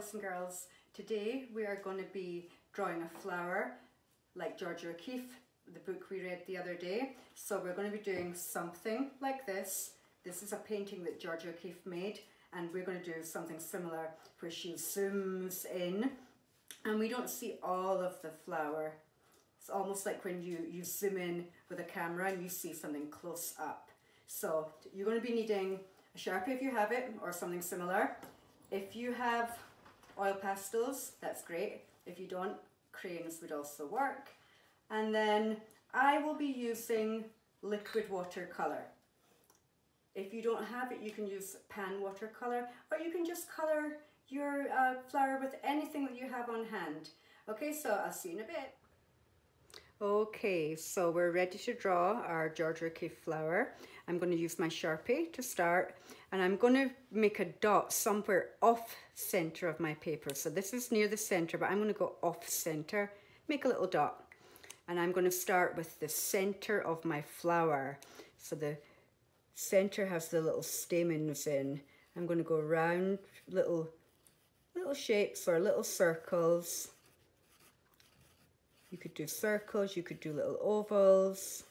boys and girls. Today we are going to be drawing a flower like Georgia O'Keeffe, the book we read the other day. So we're going to be doing something like this. This is a painting that Georgia O'Keeffe made and we're going to do something similar where she zooms in and we don't see all of the flower. It's almost like when you, you zoom in with a camera and you see something close up. So you're going to be needing a Sharpie if you have it or something similar. If you have oil pastels, that's great. If you don't, crayons would also work. And then I will be using liquid watercolour. If you don't have it, you can use pan watercolour or you can just colour your uh, flower with anything that you have on hand. Okay, so I'll see you in a bit. Okay, so we're ready to draw our Georgia flower. I'm going to use my Sharpie to start and I'm going to make a dot somewhere off center of my paper. So this is near the center, but I'm going to go off center, make a little dot. And I'm going to start with the center of my flower. So the center has the little stamens in. I'm going to go around little, little shapes or little circles you could do circles, you could do little ovals,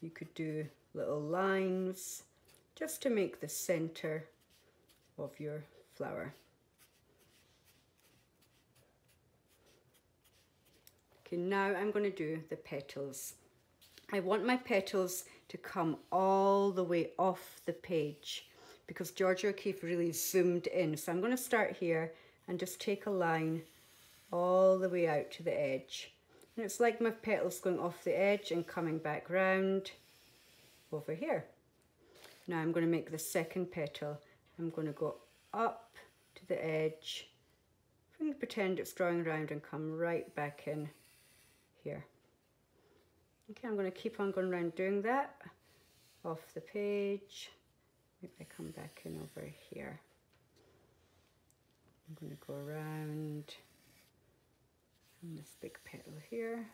you could do little lines, just to make the center of your flower. Okay, now I'm going to do the petals. I want my petals to come all the way off the page because Georgia O'Keeffe really zoomed in. So I'm going to start here and just take a line all the way out to the edge. And it's like my petals going off the edge and coming back round over here. Now I'm going to make the second petal. I'm going to go up to the edge. I'm going to pretend it's drawing around and come right back in here. Okay, I'm going to keep on going around doing that. Off the page. Maybe I come back in over here. I'm going to go around and this big petal here.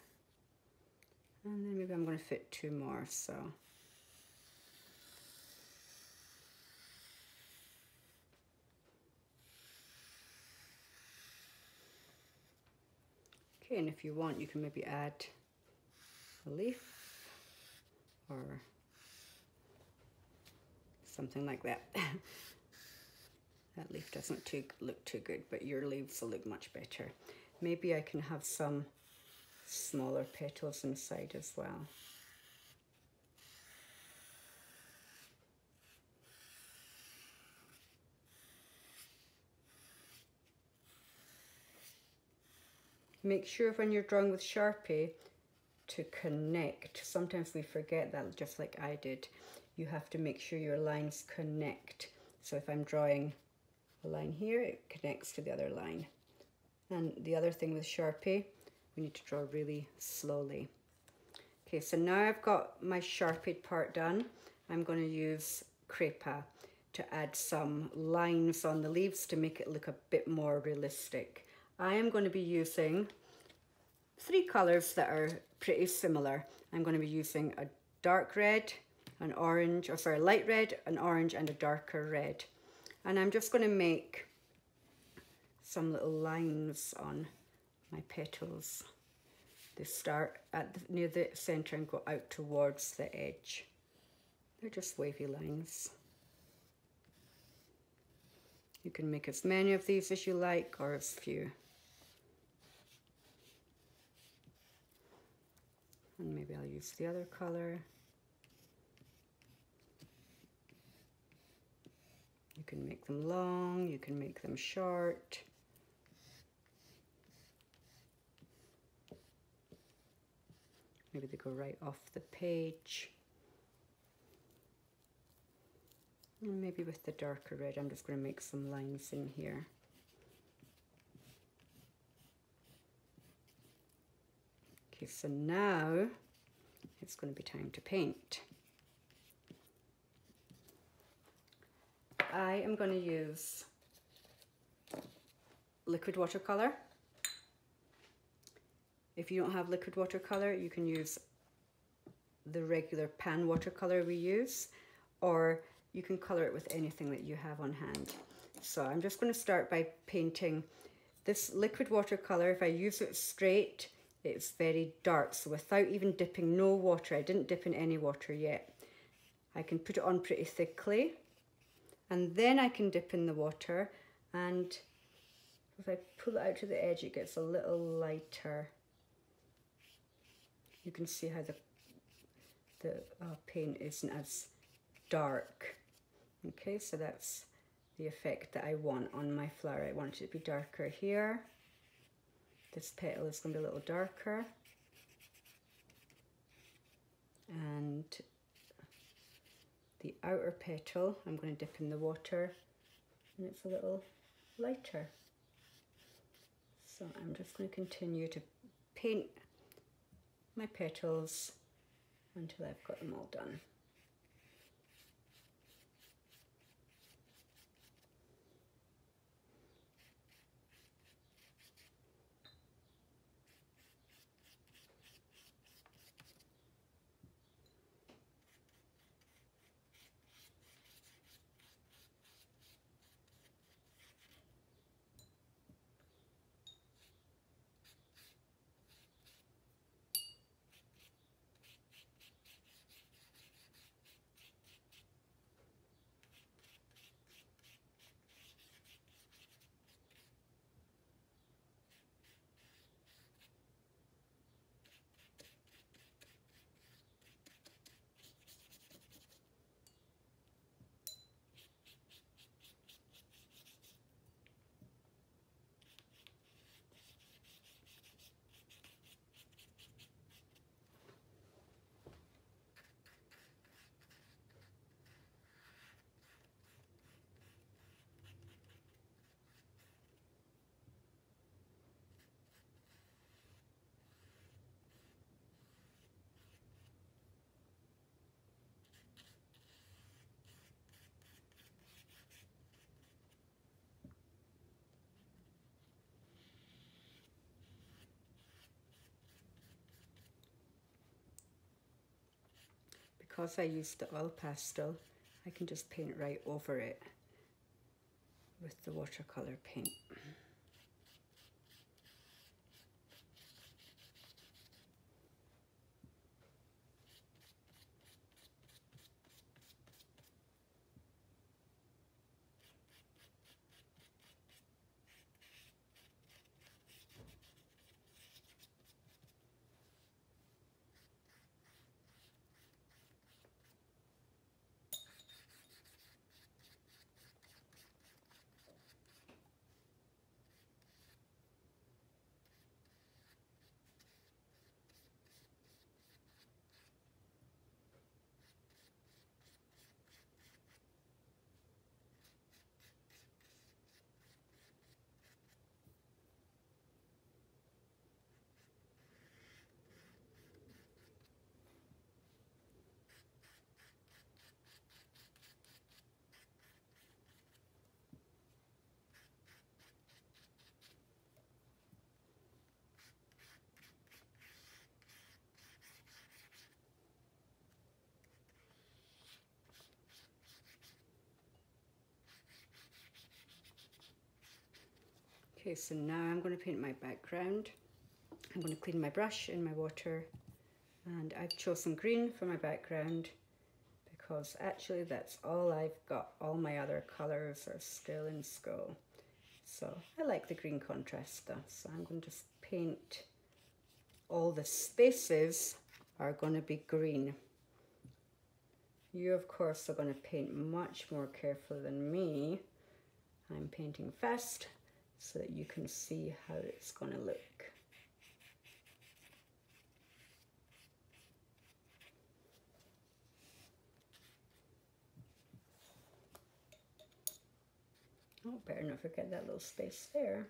And then maybe I'm going to fit two more, so. Okay, and if you want, you can maybe add a leaf or something like that. that leaf doesn't too, look too good, but your leaves will look much better. Maybe I can have some smaller petals inside as well. Make sure when you're drawing with Sharpie to connect. Sometimes we forget that just like I did. You have to make sure your lines connect. So if I'm drawing a line here, it connects to the other line. And the other thing with Sharpie, we need to draw really slowly. Okay, so now I've got my Sharpie part done. I'm going to use Craypa to add some lines on the leaves to make it look a bit more realistic. I am going to be using three colours that are pretty similar. I'm going to be using a dark red, an orange, or sorry, light red, an orange and a darker red. And I'm just going to make some little lines on my petals. They start at the, near the centre and go out towards the edge. They're just wavy lines. You can make as many of these as you like or as few. And maybe I'll use the other colour. You can make them long, you can make them short. Maybe they go right off the page. And maybe with the darker red, I'm just going to make some lines in here. Okay, so now it's going to be time to paint. I am going to use liquid watercolor. If you don't have liquid watercolor, you can use the regular pan watercolor we use, or you can color it with anything that you have on hand. So I'm just going to start by painting this liquid watercolour. If I use it straight, it's very dark. So without even dipping no water, I didn't dip in any water yet. I can put it on pretty thickly and then I can dip in the water and if I pull it out to the edge it gets a little lighter. You can see how the, the uh, paint isn't as dark. Okay, so that's the effect that I want on my flower. I want it to be darker here. This petal is going to be a little darker. And the outer petal, I'm going to dip in the water and it's a little lighter. So I'm just going to continue to paint my petals until I've got them all done. Because I used the oil pastel, I can just paint right over it with the watercolor paint. Okay, so now I'm going to paint my background. I'm going to clean my brush in my water and I've chosen green for my background because actually that's all I've got. All my other colours are still in school. So I like the green contrast stuff. So I'm going to just paint all the spaces are going to be green. You of course are going to paint much more careful than me. I'm painting fast so that you can see how it's going to look. Oh, better not forget that little space there.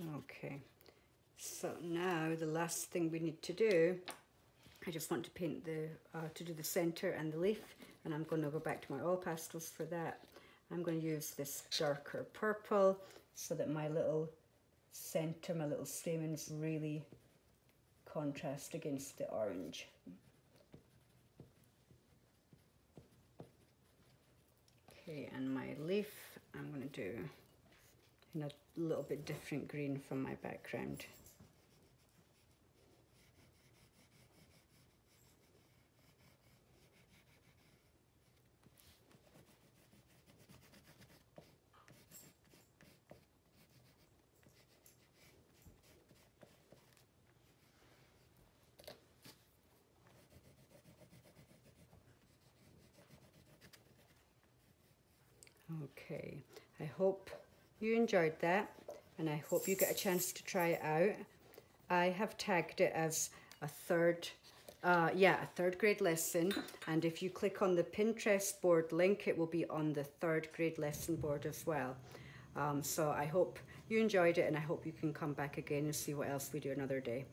Okay, so now the last thing we need to do, I just want to paint the, uh, to do the center and the leaf, and I'm going to go back to my oil pastels for that. I'm going to use this darker purple so that my little center, my little stamens really contrast against the orange. Okay, and my leaf, I'm going to do a little bit different green from my background. Okay, I hope you enjoyed that and I hope you get a chance to try it out. I have tagged it as a third, uh, yeah, a third grade lesson. And if you click on the Pinterest board link, it will be on the third grade lesson board as well. Um, so I hope you enjoyed it and I hope you can come back again and see what else we do another day.